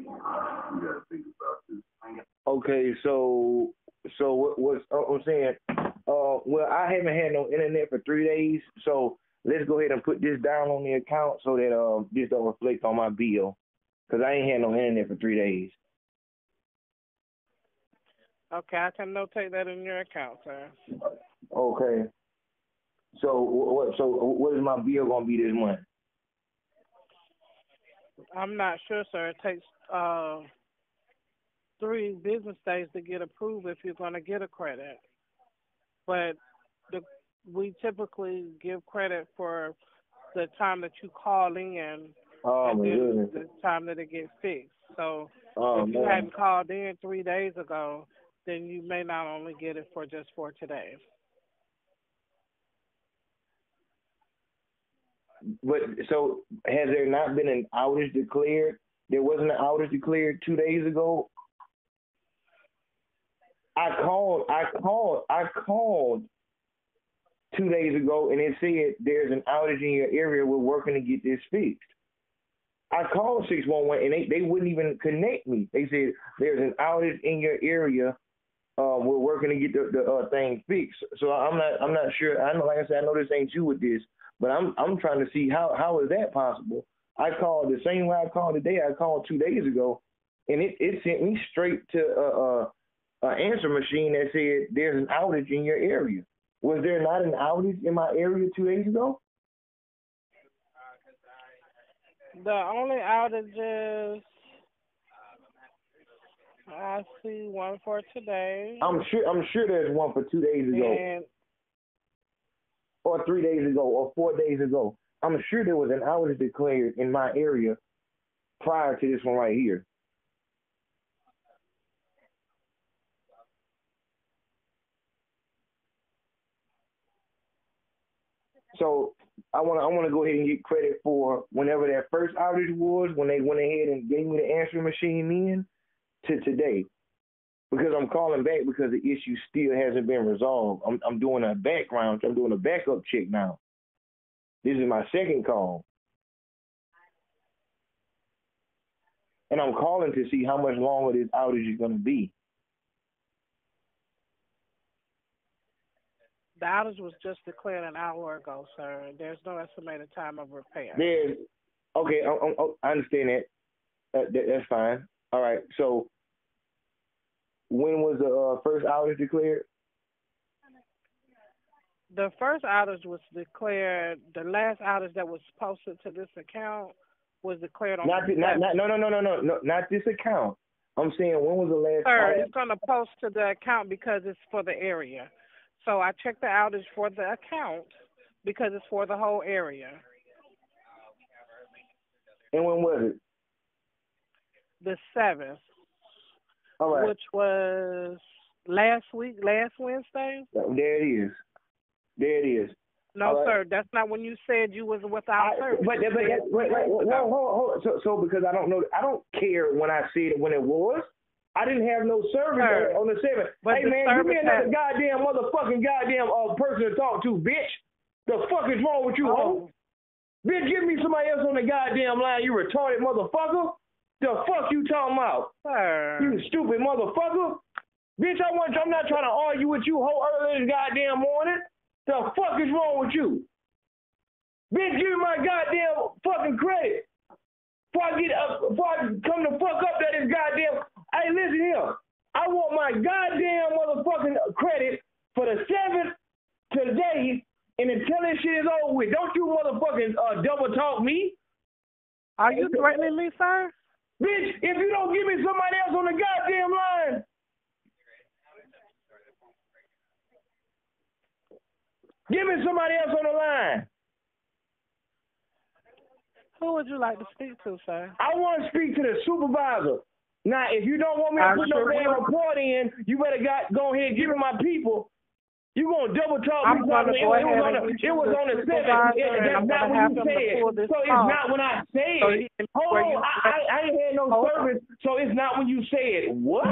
You gotta think about this. Okay, so so what what's uh, I'm saying? Uh, well, I haven't had no internet for three days, so let's go ahead and put this down on the account so that um this don't reflect on my bill, cause I ain't had no internet for three days. Okay, I can notate that in your account, sir. Okay. So what? So what is my bill gonna be this month? I'm not sure, sir. It takes uh three business days to get approved if you're going to get a credit. But the we typically give credit for the time that you call in Oh and my then the time that it gets fixed. So Oh if you man. hadn't called in three days ago, then you may not only get it for just for today. But so has there not been an outage declared? There wasn't an outage declared two days ago. I called. I called. I called two days ago, and it said there's an outage in your area. We're working to get this fixed. I called six one one, and they they wouldn't even connect me. They said there's an outage in your area. Uh, we're working to get the, the uh, thing fixed. So I'm not I'm not sure. I know, like I said, I know this ain't you with this, but I'm I'm trying to see how how is that possible? I called the same way I called today. I called two days ago, and it it sent me straight to a, a, a answer machine that said there's an outage in your area. Was there not an outage in my area two days ago? The only outages I see one for today. I'm sure I'm sure there's one for two days ago, and or three days ago, or four days ago. I'm sure there was an outage declared in my area prior to this one right here. So I want to I want to go ahead and get credit for whenever that first outage was when they went ahead and gave me the answering machine in to today because I'm calling back because the issue still hasn't been resolved. I'm I'm doing a background. I'm doing a backup check now. This is my second call. And I'm calling to see how much longer this outage is going to be. the outage was just declared an hour ago, sir. There's no estimated time of repair. There's okay. I, I, I understand that. Uh, that. That's fine. All right. So when was the uh, first outage declared? The first outage was declared. The last outage that was posted to this account was declared on. Not, the not, not no no no no no no not this account. I'm saying when was the last Sir, outage? it's going to post to the account because it's for the area. So I checked the outage for the account because it's for the whole area. And when was it? The seventh, All right. which was last week, last Wednesday. There it is. There it is. No, right. sir, that's not when you said you was without I, service. but but, but You said wait, wait, two days wait, ago. hold, hold. So so because I don't know, I don't care when I said when it was. I didn't have no service Sir, on the seventh. but Hey the man, give me another has- goddamn motherfucking goddamn uh, person to talk to, bitch. The fuck is wrong with you, Oh, hoe? Bitch, give me somebody else on the goddamn line, you retarded motherfucker. The fuck you talking about? sir. You stupid motherfucker. Bitch, I want I'm not trying to argue with you hoe early this goddamn morning. The fuck is wrong with you? Bitch, give me my goddamn fucking credit. Before I get up, before I come the fuck up that is goddamn. Hey, listen here. I want my goddamn motherfucking credit for the seventh today, and until this shit is over with. Don't you motherfucking uh, double talk me. Are you threatening me, sir? Bitch, if you don't give me somebody else on the goddamn line. Give me somebody else on the line. Who would you like to speak to, sir? I want to speak to the supervisor. Now, if you don't want me to I put sure no damn report in, you better got, go ahead and give me my people. You gonna double talk I'm me? gonna go it, was on get it was on the seventh. supervisor, It- and That's not when you said. So it's not when I said. So Hold on, I, I, I ain't had no Hold on. service, so it's not when you said. What?